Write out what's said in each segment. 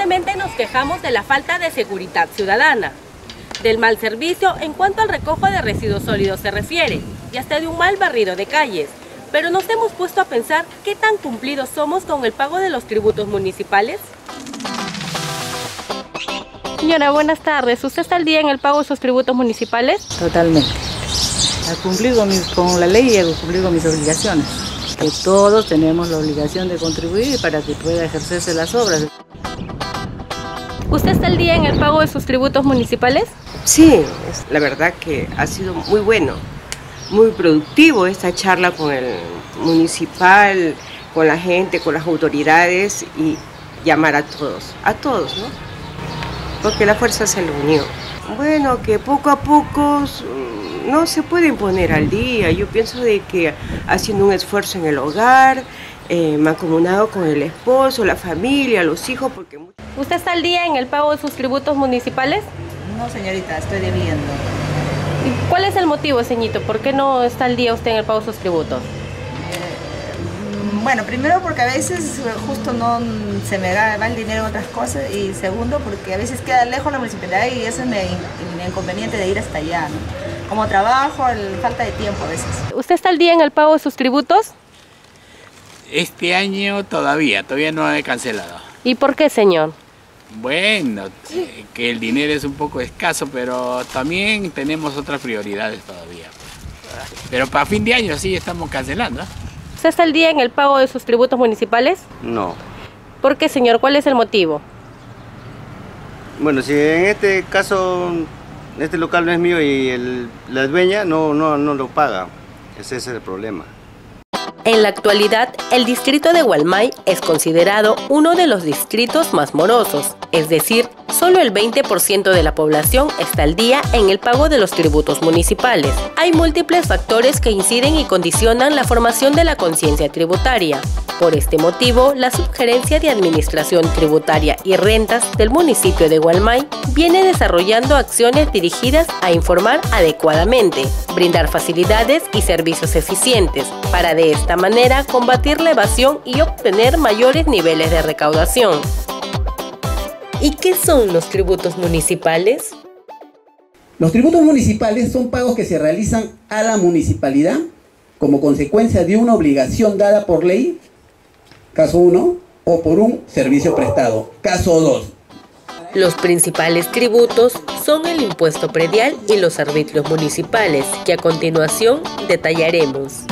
Constantemente nos quejamos de la falta de seguridad ciudadana, del mal servicio en cuanto al recojo de residuos sólidos se refiere, y hasta de un mal barrido de calles. Pero nos hemos puesto a pensar qué tan cumplidos somos con el pago de los tributos municipales. Señora, buenas tardes. ¿Usted está al día en el pago de sus tributos municipales? Totalmente. Al cumplir con, con la ley y al cumplir con mis obligaciones. Que todos tenemos la obligación de contribuir para que pueda ejercerse las obras. ¿Usted está al día en el pago de sus tributos municipales? Sí, la verdad que ha sido muy bueno, muy productivo esta charla con el municipal, con la gente, con las autoridades y llamar a todos, a todos, ¿no? Porque la fuerza se lo unió. Bueno, que poco a poco mm, no se puede imponer al día. Yo pienso de que haciendo un esfuerzo en el hogar, eh, mancomunado con el esposo, la familia, los hijos, porque... ¿Usted está al día en el pago de sus tributos municipales? No, señorita, estoy debiendo. ¿Y ¿Cuál es el motivo, señito? ¿Por qué no está al día usted en el pago de sus tributos? Mm, Bueno, primero porque a veces eh, justo no se me da- va el dinero en otras cosas y segundo porque a veces queda lejos la municipalidad y ese es mi, mi inconveniente de ir hasta allá. ¿no? Como trabajo, el- falta de tiempo a veces. ¿Usted está al día en el pago de sus tributos? Este año todavía, todavía no he cancelado. ¿Y por qué, señor? Bueno, eh, que el dinero es un poco escaso, pero también tenemos otras prioridades todavía. Pero para fin de año sí estamos cancelando. ¿eh? ¿Usted está al día en el pago de sus tributos municipales? No. ¿Por qué, señor? ¿Cuál es el motivo? Bueno, si en este caso este local no es mío y el- la dueña no, no, no lo paga, ese es el problema. En la actualidad, el distrito de Gualmay es considerado uno de los distritos más morosos, es decir, solo el 20% de la población está al día en el pago de los tributos municipales. Hay múltiples factores que inciden y condicionan la formación de la conciencia tributaria. Por este motivo, la Subgerencia de Administración Tributaria y Rentas del municipio de Gualmay viene desarrollando acciones dirigidas a informar adecuadamente, brindar facilidades y servicios eficientes, para de esta manera combatir la evasión y obtener mayores niveles de recaudación. ¿Y qué son los tributos municipales? Los tributos municipales son pagos que se realizan a la municipalidad como consecuencia de una obligación dada por ley, caso 1, o por un servicio prestado, caso 2. Los principales tributos son el impuesto predial y los arbitrios municipales, que a continuación detallaremos.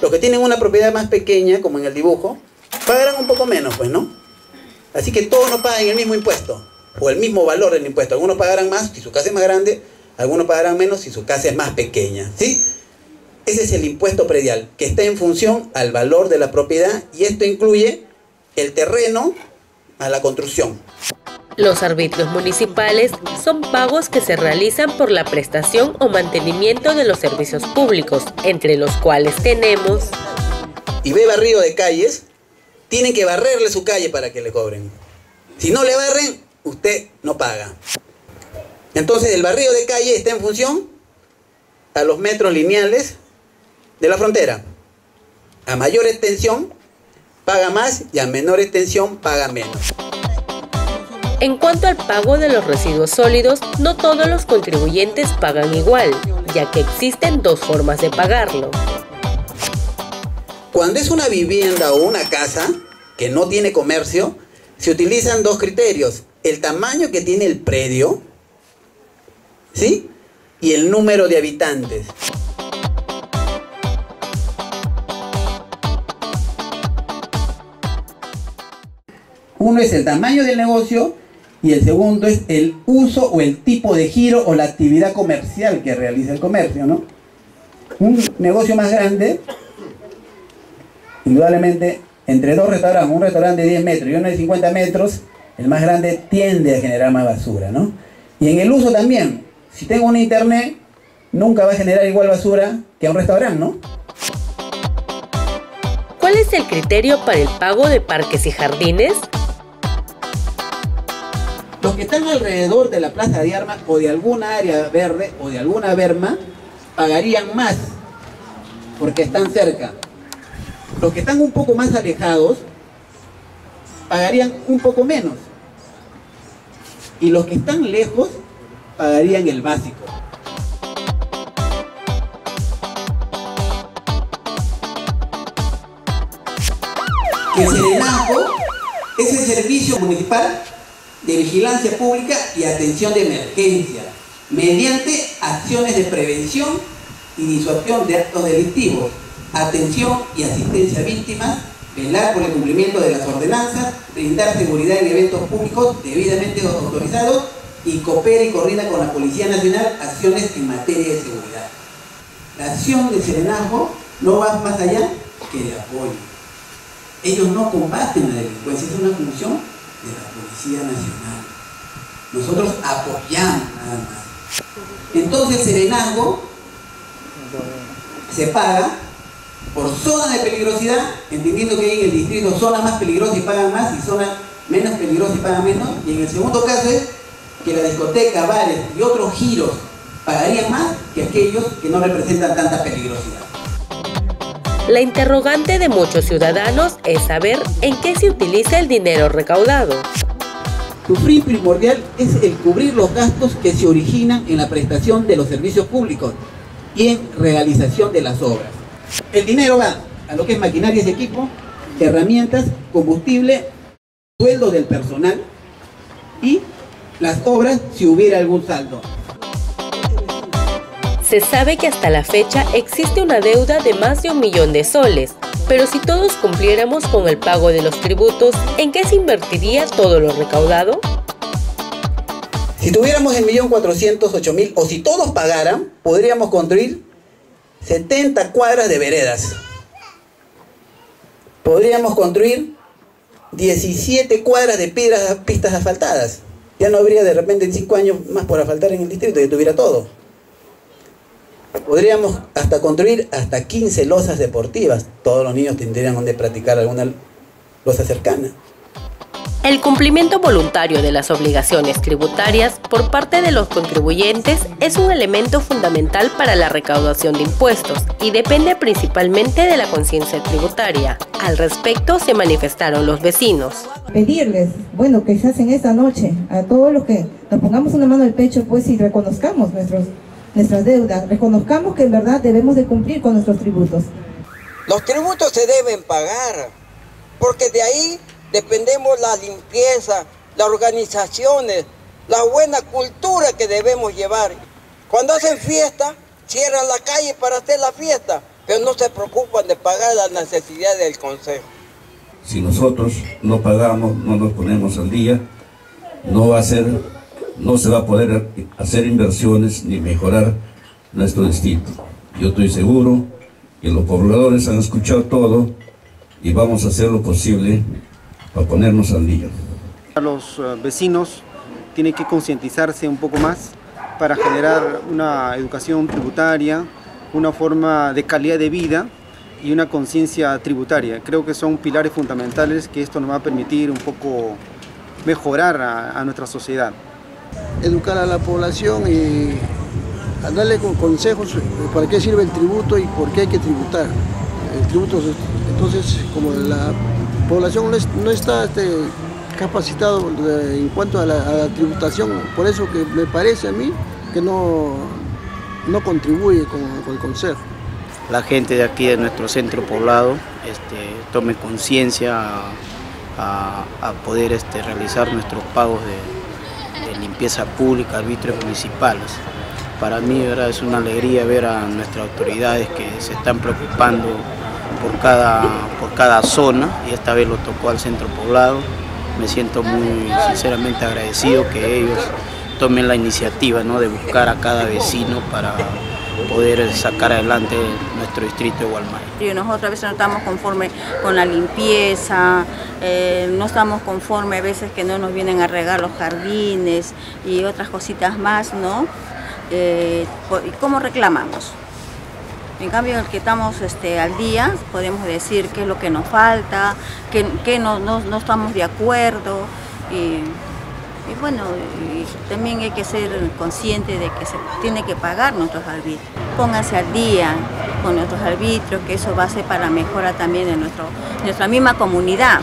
Los que tienen una propiedad más pequeña, como en el dibujo, pagarán un poco menos, pues, ¿no? Así que todos no pagan el mismo impuesto, o el mismo valor del impuesto. Algunos pagarán más si su casa es más grande, algunos pagarán menos si su casa es más pequeña, ¿sí? Ese es el impuesto predial, que está en función al valor de la propiedad y esto incluye el terreno a la construcción. Los arbitrios municipales son pagos que se realizan por la prestación o mantenimiento de los servicios públicos, entre los cuales tenemos y ve barrido de calles, tienen que barrerle su calle para que le cobren. Si no le barren, usted no paga. Entonces el barrido de calle está en función a los metros lineales de la frontera. A mayor extensión, paga más y a menor extensión, paga menos. En cuanto al pago de los residuos sólidos, no todos los contribuyentes pagan igual, ya que existen dos formas de pagarlo. Cuando es una vivienda o una casa que no tiene comercio, se utilizan dos criterios. El tamaño que tiene el predio, ¿sí? Y el número de habitantes. Uno es el tamaño del negocio y el segundo es el uso o el tipo de giro o la actividad comercial que realiza el comercio, ¿no? Un negocio más grande indudablemente, entre dos restaurantes, un restaurante de 10 metros y uno de 50 metros, el más grande tiende a generar más basura, ¿no? Y en el uso también, si tengo un internet, nunca va a generar igual basura que un restaurante, ¿no? ¿Cuál es el criterio para el pago de parques y jardines? Los que están alrededor de la plaza de armas o de alguna área verde o de alguna berma pagarían más porque están cerca. Los que están un poco más alejados pagarían un poco menos. Y los que están lejos pagarían el básico. Que el Serenazgo es el servicio municipal de vigilancia pública y atención de emergencia mediante acciones de prevención y disuasión de actos delictivos, atención y asistencia a víctimas, velar por el cumplimiento de las ordenanzas, brindar seguridad en eventos públicos debidamente autorizados y coopera y coordina con la Policía Nacional acciones en materia de seguridad. La acción de Serenazgo no va más allá que de apoyo. Ellos no combaten la delincuencia, es una función de la Policía Nacional. Nosotros apoyamos nada más. Entonces el se paga por zona de peligrosidad, entendiendo que hay en el distrito zona más peligrosa y pagan más y zona menos peligrosa y pagan menos. Y en el segundo caso es que la discoteca, bares y otros giros pagarían más que aquellos que no representan tanta peligrosidad. La interrogante de muchos ciudadanos es saber en qué se utiliza el dinero recaudado. Su fin primordial es el cubrir los gastos que se originan en la prestación de los servicios públicos y en realización de las obras. El dinero va a lo que es maquinaria y equipo, herramientas, combustible, sueldo del personal y las obras si hubiera algún saldo. Se sabe que hasta la fecha existe una deuda de más de un millón de soles, pero si todos cumpliéramos con el pago de los tributos, ¿en qué se invertiría todo lo recaudado? Si tuviéramos el millón cuatrocientos ocho mil, o si todos pagaran, podríamos construir 70 cuadras de veredas. Podríamos construir 17 cuadras de piedras, pistas asfaltadas. Ya no habría de repente en 5 años más por asfaltar en el distrito, ya tuviera todo. Podríamos hasta construir hasta 15 losas deportivas. Todos los niños tendrían donde practicar alguna losa cercana. El cumplimiento voluntario de las obligaciones tributarias por parte de los contribuyentes es un elemento fundamental para la recaudación de impuestos y depende principalmente de la conciencia tributaria. Al respecto se manifestaron los vecinos. Pedirles, bueno, que se hacen esta noche a todos los que nos pongamos una mano al pecho pues y reconozcamos nuestros, nuestras deudas, reconozcamos que en verdad debemos de cumplir con nuestros tributos. Los tributos se deben pagar, porque de ahí dependemos la limpieza, las organizaciones, la buena cultura que debemos llevar. Cuando hacen fiesta, cierran la calle para hacer la fiesta, pero no se preocupan de pagar las necesidades del consejo. Si nosotros no pagamos, no nos ponemos al día, no va a ser, no se va a poder hacer inversiones ni mejorar nuestro distrito. Yo estoy seguro que los pobladores han escuchado todo y vamos a hacer lo posible para ponernos al día. Los uh, vecinos tienen que concientizarse un poco más para generar una educación tributaria, una forma de calidad de vida y una conciencia tributaria. Creo que son pilares fundamentales que esto nos va a permitir un poco mejorar a, a nuestra sociedad. Educar a la población y darle consejos para qué sirve el tributo y por qué hay que tributar. El tributo, entonces, como la población no, es, no está este, capacitado de, en cuanto a la, tributación, por eso que me parece a mí que no, no contribuye con, el Consejo. La gente de aquí de nuestro centro poblado este, tome conciencia a, poder este, realizar nuestros pagos de limpieza pública, arbitrios municipales. Para mí ¿verdad? es una alegría ver a nuestras autoridades que se están preocupando por cada, por cada zona y esta vez lo tocó al centro poblado. Me siento muy sinceramente agradecido que ellos tomen la iniciativa ¿no? de buscar a cada vecino para poder sacar adelante nuestro distrito de Gualmay. Nosotros a veces no estamos conformes con la limpieza, eh, no estamos conformes a veces que no nos vienen a regar los jardines y otras cositas más, ¿no? Eh, ¿Cómo reclamamos? En cambio, el que estamos este, al día, podemos decir qué es lo que nos falta, qué, qué no, no, no, estamos de acuerdo. Y, y bueno, también hay que ser consciente de que se tiene que pagar nuestros arbitrios. pónganse al día con nuestros arbitrios, que eso va a ser para mejora también de nuestro, nuestra misma comunidad.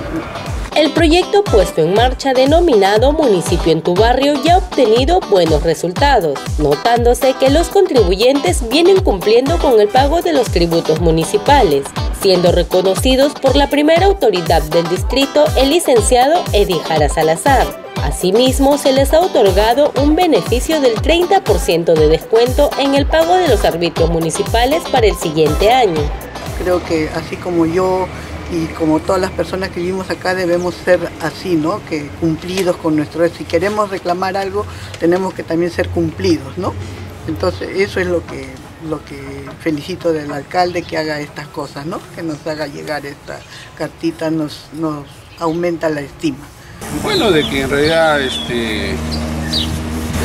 El proyecto puesto en marcha denominado Municipio en tu barrio ya ha obtenido buenos resultados, notándose que los contribuyentes vienen cumpliendo con el pago de los tributos municipales, siendo reconocidos por la primera autoridad del distrito, el licenciado Eddie Jara Salazar. Asimismo, se les ha otorgado un beneficio del 30% de descuento en el pago de los arbitrios municipales para el siguiente año. Creo que así como yo y como todas las personas que vivimos acá debemos ser así, ¿no? Que cumplidos con nuestro... Si queremos reclamar algo, tenemos que también ser cumplidos, ¿no? Entonces, eso es lo que, lo que felicito del alcalde que haga estas cosas, ¿no? Que nos haga llegar esta cartita, nos, nos aumenta la estima. Bueno, de que en realidad este,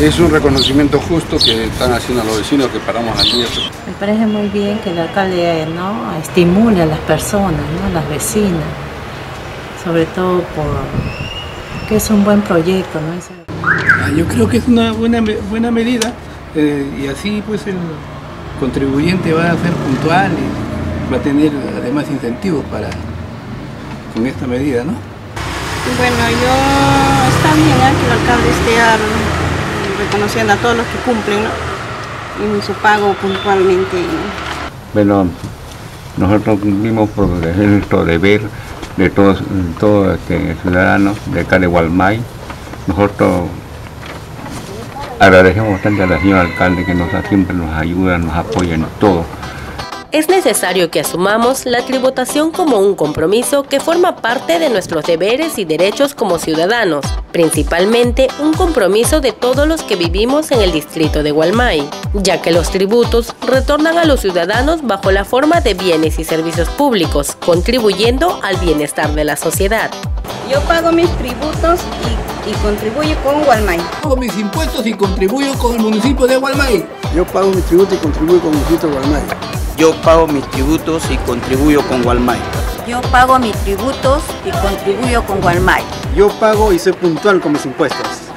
es un reconocimiento justo que están haciendo los vecinos que paramos al día. Me parece muy bien que el alcalde ¿no? estimule a las personas, ¿no? a las vecinas, sobre todo por que es un buen proyecto. ¿no? Ah, yo creo que es una buena, buena medida eh, y así pues el contribuyente va a ser puntual y va a tener además incentivos para con esta medida, ¿no? Bueno, yo está bien ¿eh? que el alcalde esté reconociendo a todos los que cumplen ¿no? en su pago puntualmente. Bueno, nosotros cumplimos por nuestro deber de todos, todos este, ciudadanos de acá de Gualmay. Nosotros agradecemos bastante a la señora alcalde que nos siempre nos ayuda, nos apoya en todo es necesario que asumamos la tributación como un compromiso que forma parte de nuestros deberes y derechos como ciudadanos, principalmente un compromiso de todos los que vivimos en el distrito de Gualmay, ya que los tributos retornan a los ciudadanos bajo la forma de bienes y servicios públicos, contribuyendo al bienestar de la sociedad. Yo pago mis tributos y, contribuyo con Gualmay. Pago mis impuestos y contribuyo con el municipio de Gualmay. Yo pago mis tributos y contribuyo con el municipio de Gualmay. Yo pago mis tributos y contribuyo con Gualmay. Yo pago mis tributos y contribuyo con Gualmay. Yo pago y soy puntual con mis impuestos.